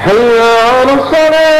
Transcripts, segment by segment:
حي على الصلاة.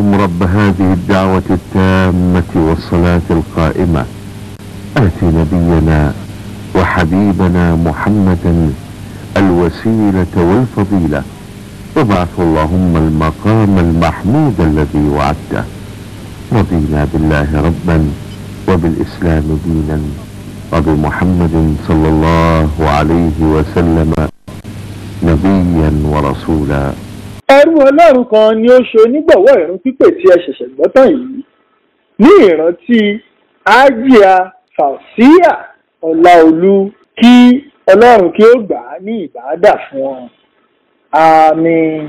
اللهم رب هذه الدعوة التامة والصلاة القائمة. آت نبينا وحبيبنا محمدا الوسيلة والفضيلة. وابعث اللهم المقام المحمود الذي وعدته. رضينا بالله ربا وبالإسلام دينا وبمحمد صلى الله عليه وسلم نبيا ورسولا. Ẹrú ọlọ́run kan ni ó ṣe onígbọ̀wọ́ ìrun pípè tí ẹ ṣẹ̀ṣẹ̀ gbọ́ tán yìí. Ní ìrántí ájíà fàṣíà ọláolú kí ọlọ́run kí ó gbà á ní ìbáàdà fún ọ àmín